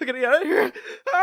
Look at the other. here. Ah!